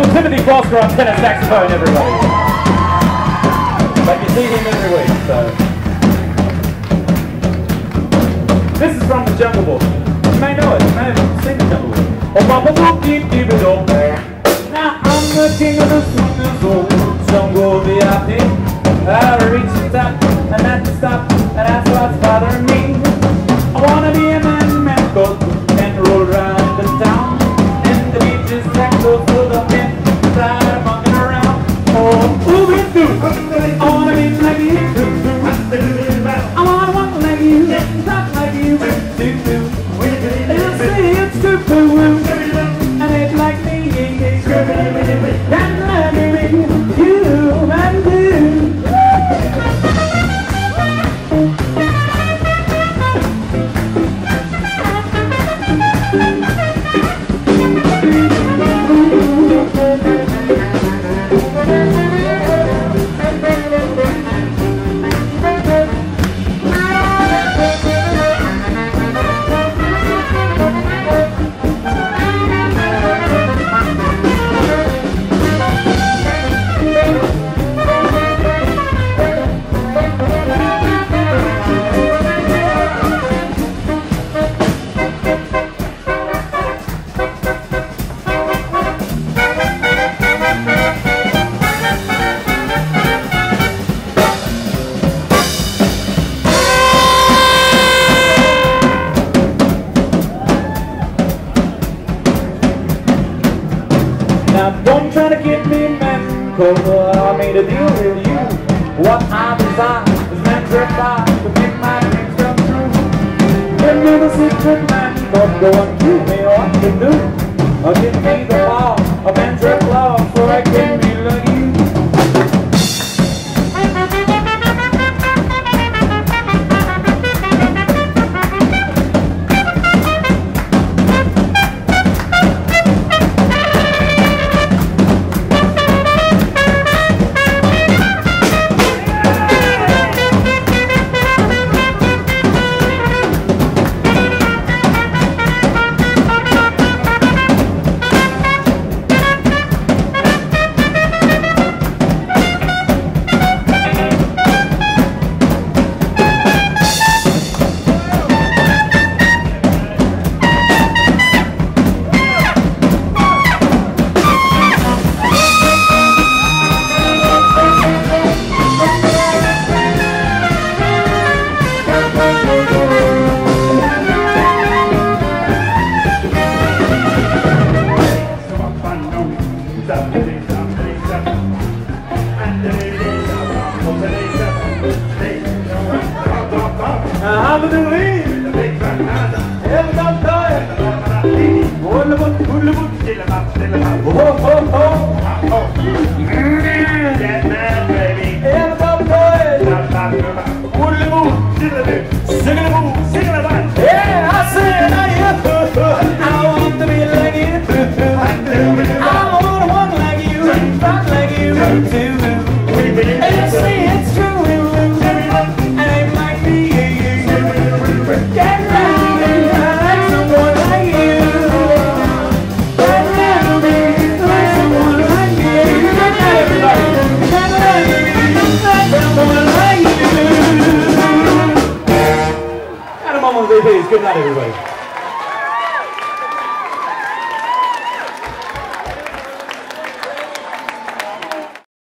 little Timothy Foster on tenor saxophone, everybody. But you see him every week, so. This is from the Jungle Book. You may know it. You may have seen the Jungle Book. Oh, Papa Book, keep, keep it on. Now I'm the king of the swingers, old oh, jungle VIP. I reach the top, and at the stop, and that's what's bothering me. I wanna be a man, man, go and roll around the town. And the beaches that go full oh, don't try to get me mad, cause I made a deal with you. What I desire is meant to make my dreams come true. Give me the secret man, don't go and tell me what to do. Give me the law of mental love so I can I'm everybody.